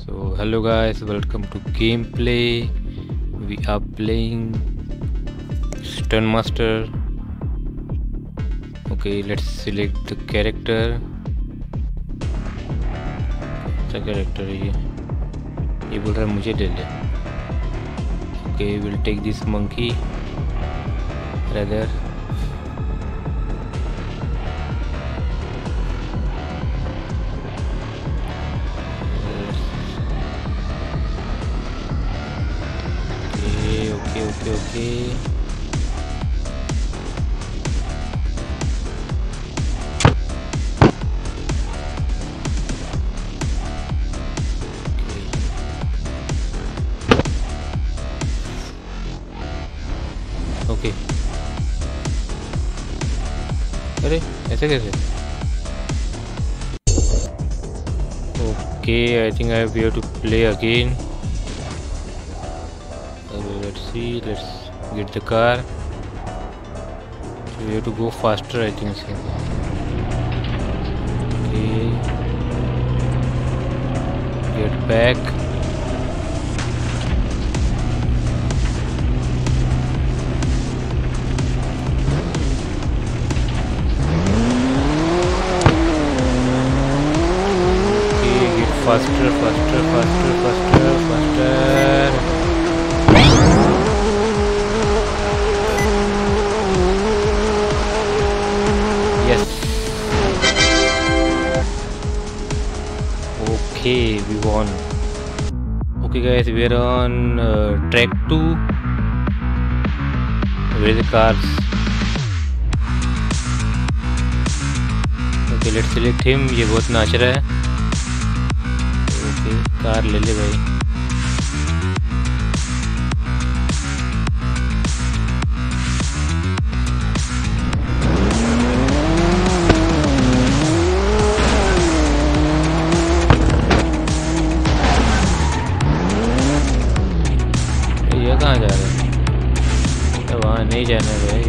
so hello guys welcome to gameplay. We are playing Stunt Master. Okay let's select the character. अच्छा character है ये ये बोल रहा है मुझे ले Okay, we'll take this monkey, rather okay okay okay okay okay अरे ऐसे कैसे okay I think I have to play again let's see let's get the car. So we have to go faster I think so. Okay. Get back. Get faster faster faster faster faster hey we won okay guys we are on track two with cars okay let's select him ये बहुत नाच रहा है। Okay car ले ले भाई। कहाँ जा रहे तो वहाँ नहीं जाना भाई।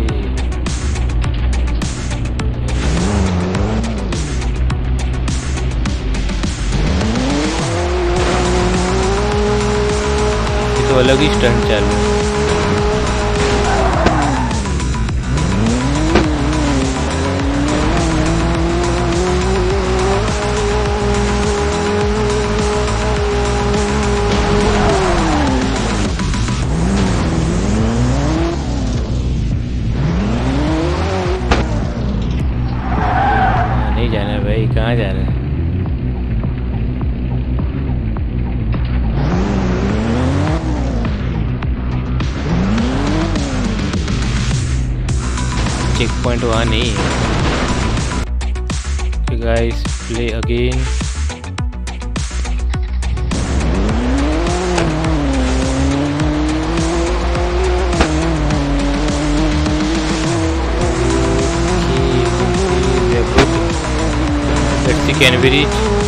तो अलग ही स्टंट चालू है। कहाँ जा रहे हैं? चेक पॉइंट वहाँ नहीं है। Guys play again can we reach?